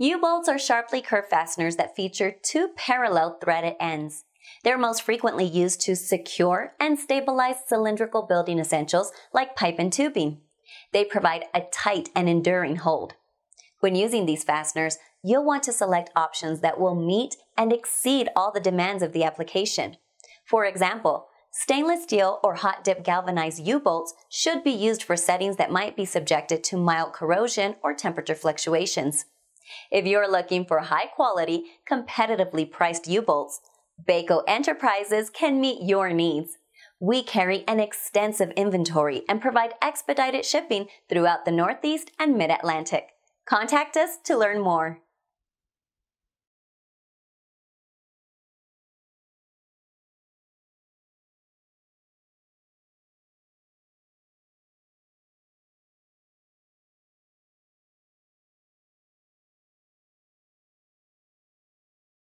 U-bolts are sharply curved fasteners that feature two parallel threaded ends. They're most frequently used to secure and stabilize cylindrical building essentials like pipe and tubing. They provide a tight and enduring hold. When using these fasteners, you'll want to select options that will meet and exceed all the demands of the application. For example, stainless steel or hot dip galvanized U-bolts should be used for settings that might be subjected to mild corrosion or temperature fluctuations. If you're looking for high quality, competitively priced U-bolts, Baco Enterprises can meet your needs. We carry an extensive inventory and provide expedited shipping throughout the Northeast and Mid-Atlantic. Contact us to learn more.